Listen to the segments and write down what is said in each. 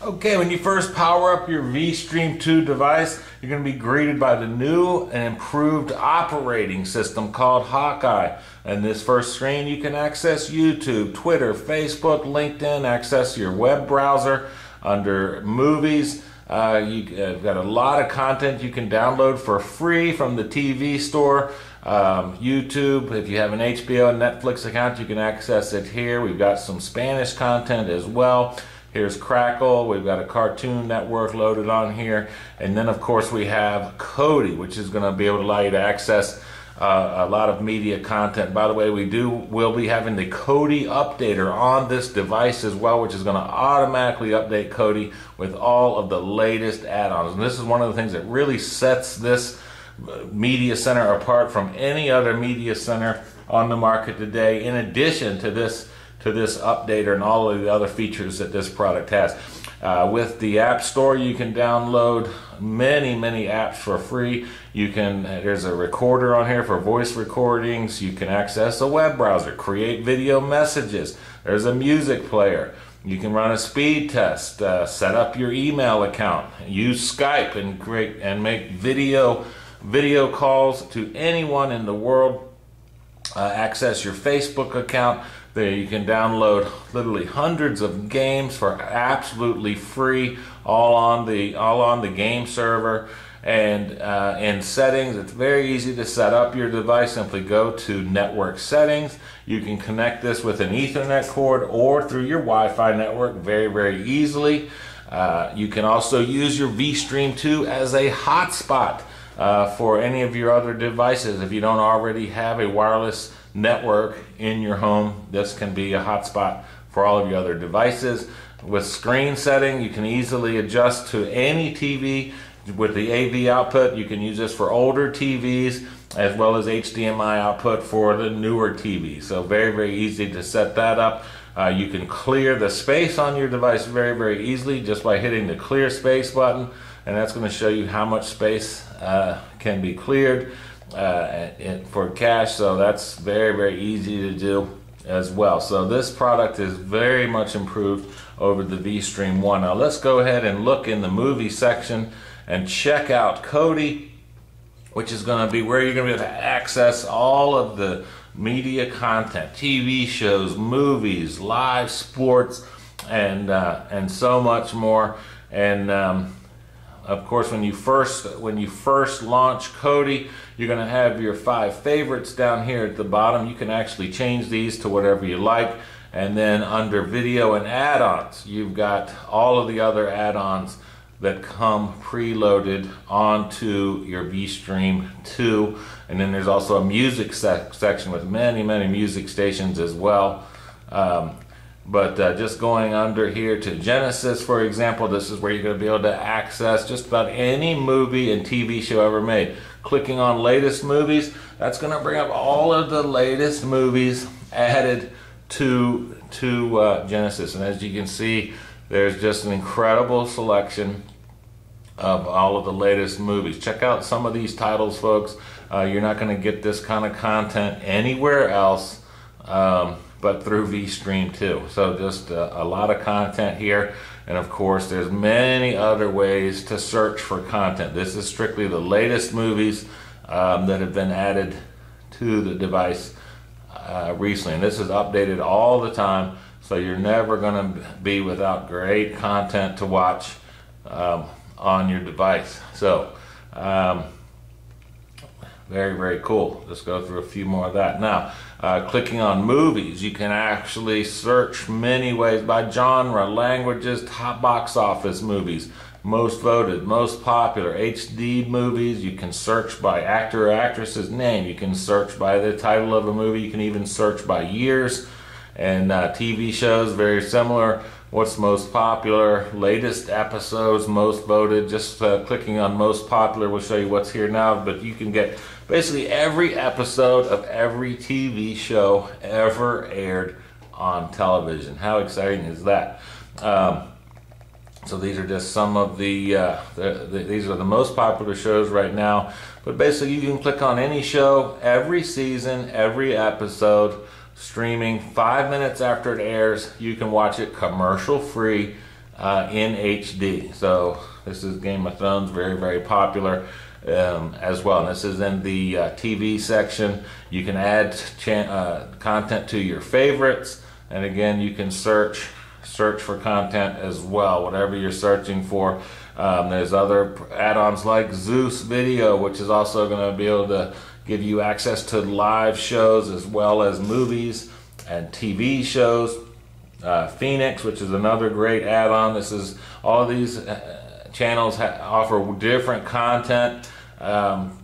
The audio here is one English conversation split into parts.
Okay, when you first power up your vStream 2 device, you're going to be greeted by the new and improved operating system called Hawkeye. In this first screen, you can access YouTube, Twitter, Facebook, LinkedIn, access your web browser under Movies. Uh, you've uh, got a lot of content you can download for free from the TV store. Um, YouTube, if you have an HBO and Netflix account, you can access it here. We've got some Spanish content as well. Here's Crackle. We've got a Cartoon Network loaded on here. And then, of course, we have Kodi, which is going to be able to allow you to access uh, a lot of media content. By the way, we do will be having the Kodi updater on this device as well, which is going to automatically update Kodi with all of the latest add-ons. And this is one of the things that really sets this uh, media center apart from any other media center on the market today. In addition to this to this updater and all of the other features that this product has. Uh, with the App Store, you can download many, many apps for free. You can, there's a recorder on here for voice recordings. You can access a web browser, create video messages. There's a music player. You can run a speed test, uh, set up your email account, use Skype and create and make video video calls to anyone in the world. Uh, access your Facebook account. There you can download literally hundreds of games for absolutely free, all on the all on the game server. And uh, in settings, it's very easy to set up your device. Simply go to network settings. You can connect this with an Ethernet cord or through your Wi-Fi network very, very easily. Uh, you can also use your vStream 2 as a hotspot uh, for any of your other devices if you don't already have a wireless network in your home. This can be a hotspot for all of your other devices. With screen setting, you can easily adjust to any TV with the AV output. You can use this for older TVs as well as HDMI output for the newer TVs. So very, very easy to set that up. Uh, you can clear the space on your device very, very easily just by hitting the clear space button. And that's going to show you how much space uh, can be cleared uh, for cache. So that's very, very easy to do as well. So this product is very much improved over the vStream 1. Now let's go ahead and look in the movie section and check out Kodi, which is going to be where you're going to be able to access all of the media content, TV shows, movies, live sports, and uh, and so much more. And um, of course, when you first when you first launch Kodi, you're going to have your five favorites down here at the bottom. You can actually change these to whatever you like. And then under video and add-ons, you've got all of the other add-ons that come preloaded onto your vStream 2. And then there's also a music sec section with many, many music stations as well. Um, but uh, just going under here to Genesis, for example, this is where you're going to be able to access just about any movie and TV show ever made. Clicking on latest movies, that's going to bring up all of the latest movies added to to uh, Genesis. And as you can see, there's just an incredible selection of all of the latest movies. Check out some of these titles, folks. Uh, you're not going to get this kind of content anywhere else. Um, but through vStream 2. So just a, a, lot of content here. And of course, there's many other ways to search for content. This is strictly the latest movies um, that have been added to the device uh, recently. And this is updated all the time. So you're never going to be without great content to watch um, on your device. So, um, very, very cool. Let's go through a few more of that. Now, uh, clicking on movies, you can actually search many ways by genre, languages, top box office movies, most voted, most popular, HD movies. You can search by actor or actress's name. You can search by the title of a movie. You can even search by years. And uh, TV shows, very similar. What's most popular, latest episodes, most voted. Just uh, clicking on most popular will show you what's here now, but you can get basically every episode of every TV show ever aired on television. How exciting is that? Um, so these are just some of the, uh, the, the, these are the most popular shows right now. But basically, you can click on any show, every season, every episode, streaming five minutes after it airs. You can watch it commercial free uh, in HD. So this is Game of Thrones, very, very popular um, as well. And this is in the uh, TV section. You can add uh, content to your favorites. And again, you can search search for content as well, whatever you're searching for. Um, there's other add-ons like Zeus Video, which is also going to be able to give you access to live shows as well as movies and TV shows. Uh, Phoenix, which is another great add-on. This is all these uh, channels offer different content. Um,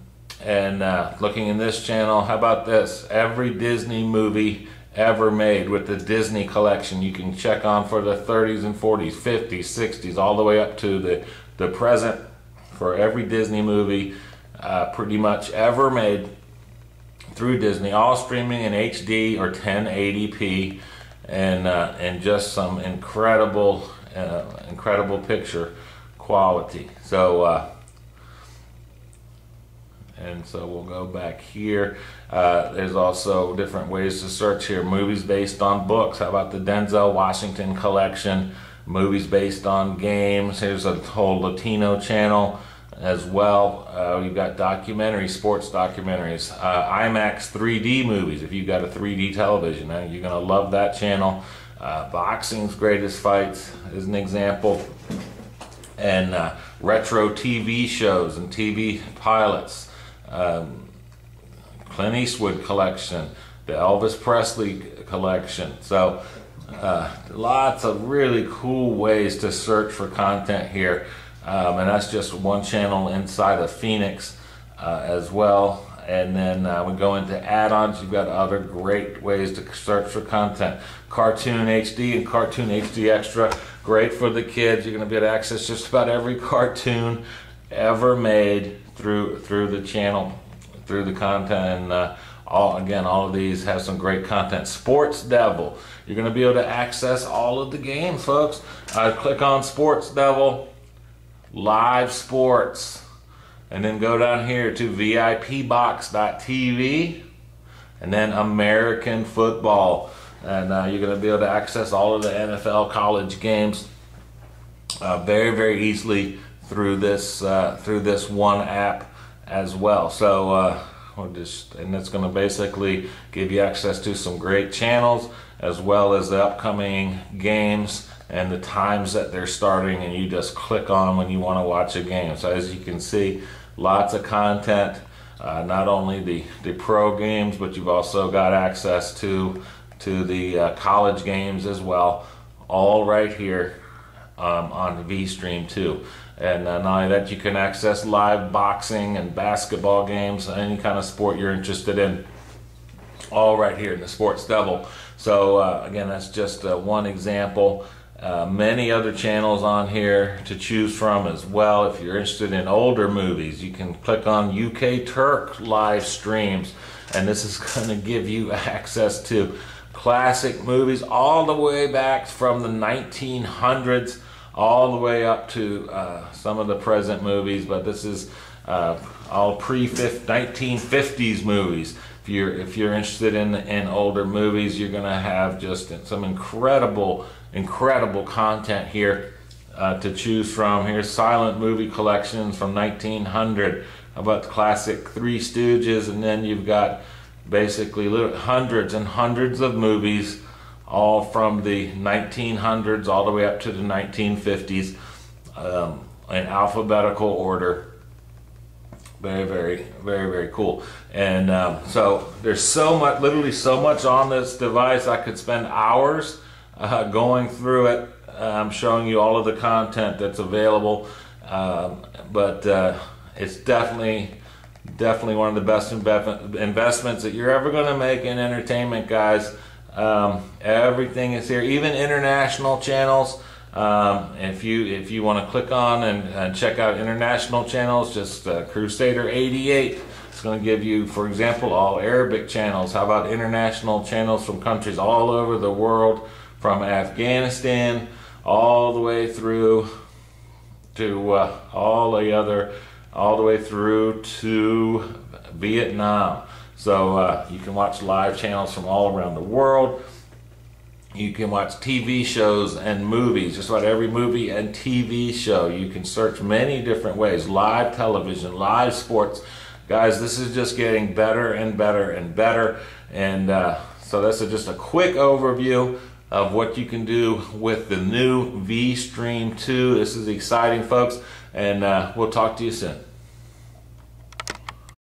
and uh, looking in this channel, how about this? Every Disney movie ever made with the Disney collection. You can check on for the 30s and 40s, 50s, 60s, all the way up to the, the present for every Disney movie uh, pretty much ever made through Disney, all streaming in HD or 1080p, and uh, and just some incredible, uh, incredible picture quality. So. Uh, and so we'll go back here. Uh, there's also different ways to search here. Movies based on books. How about the Denzel Washington collection? Movies based on games. Here's a whole Latino channel as well. Uh, you've got documentary, sports documentaries, uh, IMAX 3D movies. If you've got a 3D television, uh, you're going to love that channel. Uh, boxing's greatest fights is an example. And uh, retro TV shows and TV pilots um, Clint Eastwood collection, the Elvis Presley collection. So uh, lots of really cool ways to search for content here. Um, and that's just one channel inside of Phoenix uh, as well. And then uh, we go into add-ons. You've got other great ways to search for content. Cartoon HD and Cartoon HD Extra, great for the kids. You're going to be able to access just about every cartoon ever made through through the channel, through the content. And uh, all again, all of these have some great content. Sports Devil, you're going to be able to access all of the games, folks. Uh, click on Sports Devil, live sports, and then go down here to VIPbox.tv, and then American football. And uh, you're going to be able to access all of the NFL college games uh, very, very easily through this uh, through this one app as well. So uh, we'll just and it's going to basically give you access to some great channels as well as the upcoming games and the times that they're starting and you just click on when you want to watch a game. So as you can see, lots of content. Uh, not only the, the pro games, but you've also got access to to the uh, college games as well, all right here um, on VStream 2. And uh, not only that, you can access live boxing and basketball games, any kind of sport you're interested in, all right here in the Sports Devil. So uh, again, that's just uh, one example. Uh, many other channels on here to choose from as well. If you're interested in older movies, you can click on UK Turk live streams, and this is going to give you access to classic movies all the way back from the 1900s all the way up to uh, some of the present movies, but this is uh, all pre 1950s movies. If you're if you're interested in in older movies, you're gonna have just some incredible incredible content here uh, to choose from. Here's silent movie collections from 1900 about the classic Three Stooges, and then you've got basically hundreds and hundreds of movies all from the 1900s all the way up to the 1950s um, in alphabetical order. Very, very, very, very cool. And um, so there's so much, literally so much on this device. I could spend hours uh, going through it. I'm showing you all of the content that's available. Um, but uh, it's definitely, definitely one of the best investments that you're ever going to make in entertainment, guys. Um, everything is here, even international channels. Um, if you if you want to click on and, and, check out international channels, just uh, Crusader 88. It's going to give you, for example, all Arabic channels. How about international channels from countries all over the world, from Afghanistan all the way through to uh, all the other, all the way through to Vietnam. So uh, you can watch live channels from all around the world. You can watch TV shows and movies, just about every movie and TV show. You can search many different ways live television, live sports. Guys, this is just getting better and better and better. And uh, so, this is just a quick overview of what you can do with the new V Stream 2. This is exciting, folks, and uh, we'll talk to you soon.